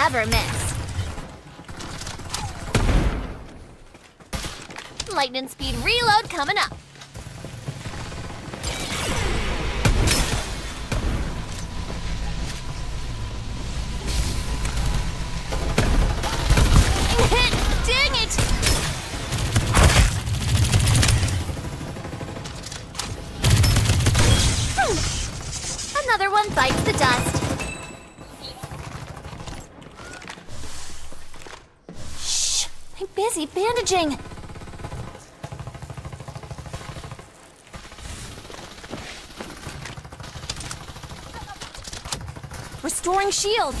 never miss. Lightning speed reload coming up. Bandaging. Restoring shield.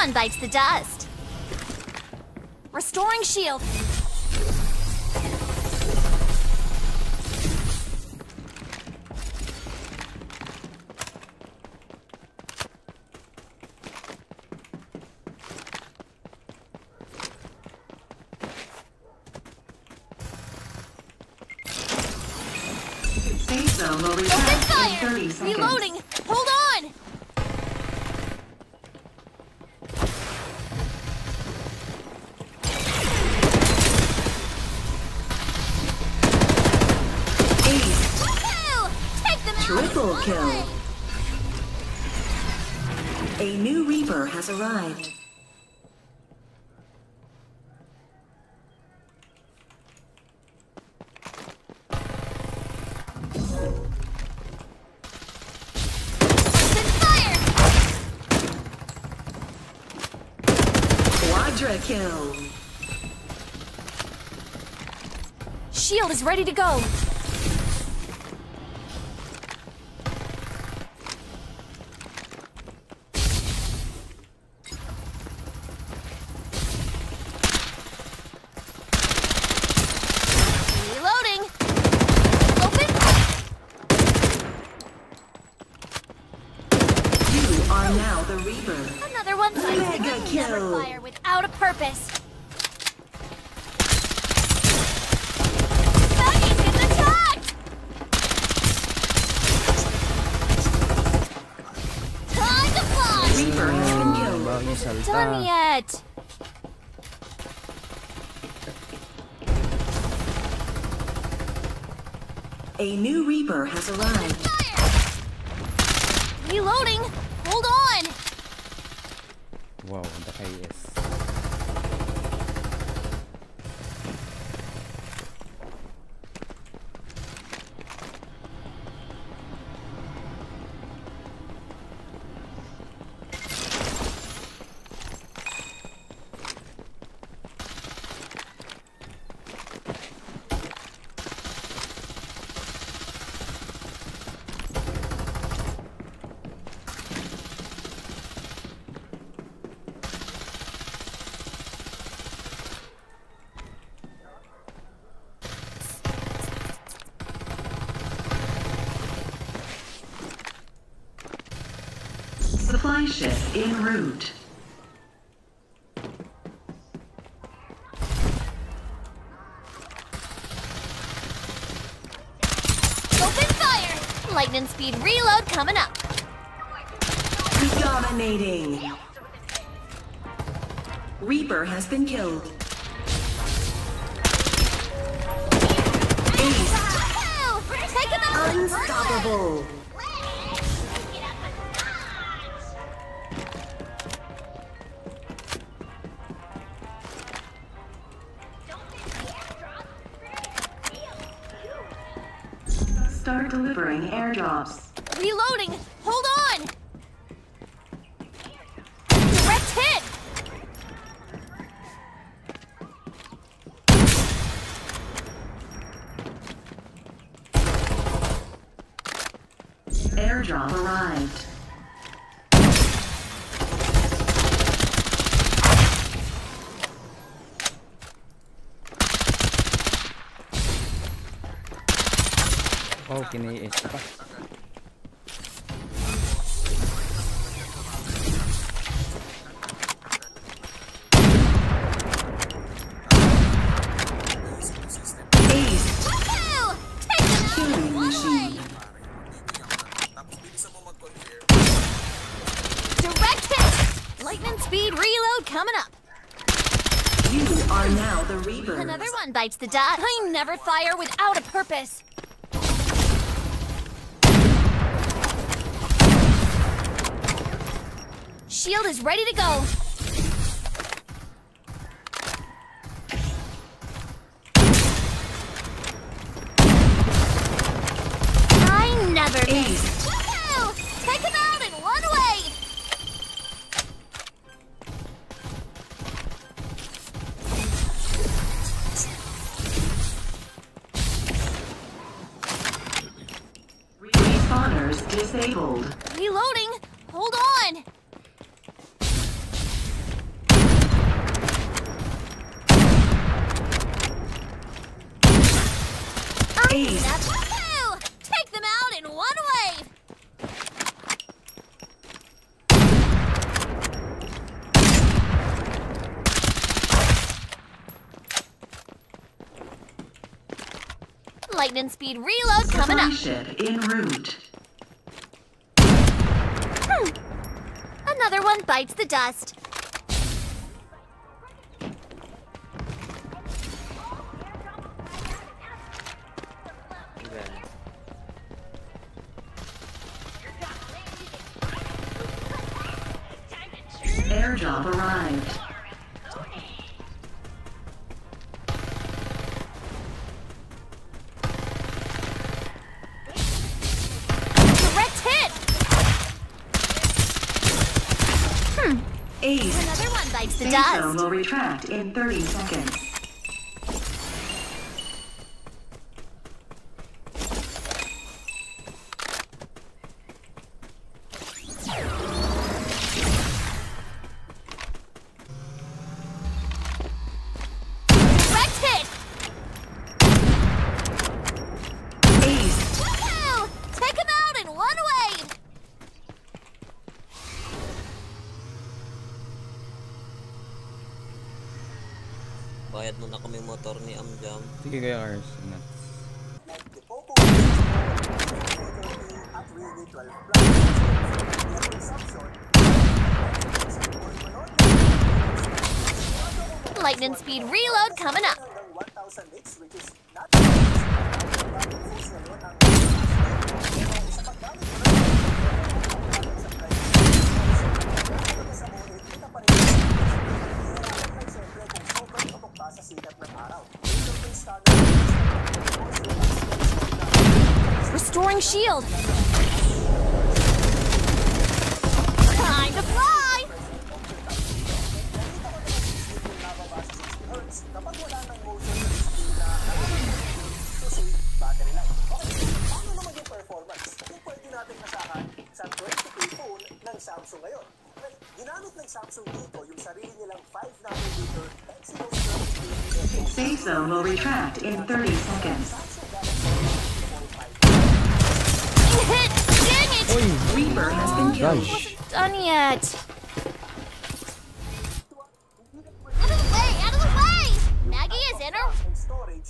One bites the dust. Restoring shield. Safe zone Triple kill. A new Reaper has arrived. Quadra kill. Shield is ready to go. Reaper. Another one bites the Mega dust. Never kill. fire without a purpose. Buggy gets attacked! Time to fly! Reaper has been killed. Done yet. A new Reaper has arrived. Fire! Reloading. Supply ship en route. Open fire. Lightning speed reload coming up. Dominating. Reaper has been killed. Ace. Take him out. Unstoppable. Start delivering airdrops. Reloading. Hold on. Direct hit. Airdrop arrived. Oh, kini-is pa. Ace. Woohoo! Take them out in Killing one machine. way. Direct hit! Lightning speed reload coming up. You are now the Reaper. Another one bites the dust. I never fire without a purpose. Shield is ready to go. I never miss. Woohoo! Take him out in one way. Respawners disabled. Reloading. Hold on. Ace. Woohoo! Take them out in one wave. Lightning speed reload coming up. ship en route. Hmm. Another one bites the dust. Airdrop arrived. Direct hit. Hmm. Ace. Another one bites the Safe dust. will retract in 30 seconds. Bayad mo na kami motor ni Amjam. Sige kaya Ars. Ingat. Lightning speed reload coming up. Shield. Time to fly. sa 20k phone ng Samsung ngayon. Ginamit ng Samsung dito yung sarili nilang 5 nanometer Exynos 33 Safe zone will retract in 30 seconds. Hit! Dang it! Reaper has been killed. Gosh. Done yet. Out of the way! Out of the way! Maggie is in her. storage